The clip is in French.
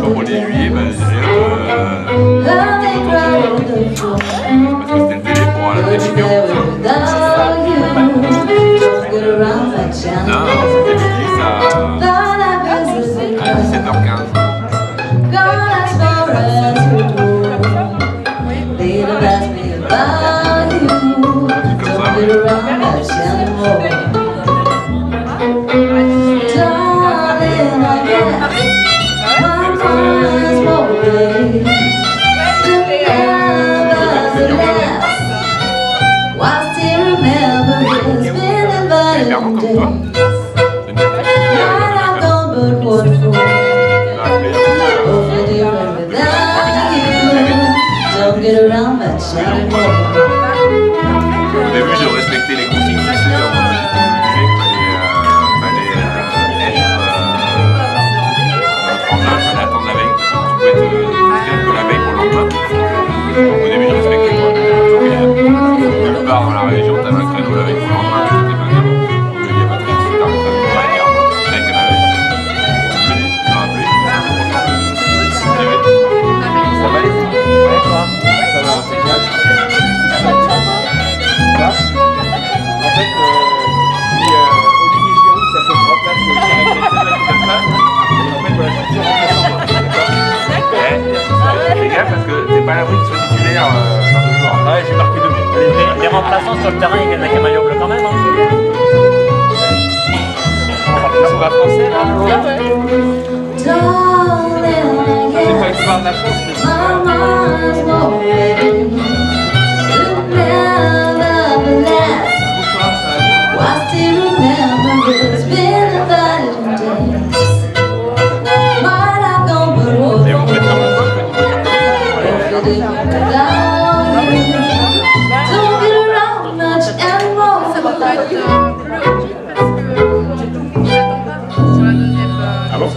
juillet, bah, j'ai euh, parce que c'était le délai pour la réunion. Non, c'était midi, ça à 17h15. Don't get around much anymore. Au début, j'ai respecté les consignes, qu'il fallait, euh, fallait euh, être euh, attendre la veille. Tu pouvais te dire que la veille pour le lendemain. Au début. Part dans la région, Remplaçants sur le terrain, ils viennent avec un maillot bleu quand même. Hein. C'est pas français, là C'est pas l'histoire de la France, mais Ah bon?